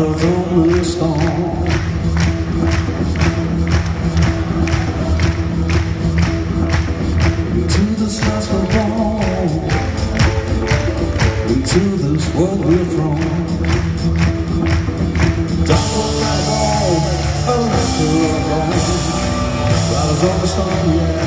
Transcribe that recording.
of the worst storm. Into the stars we're born, into this world we're from. Double right on, a little wrong, rise on the storm, yeah.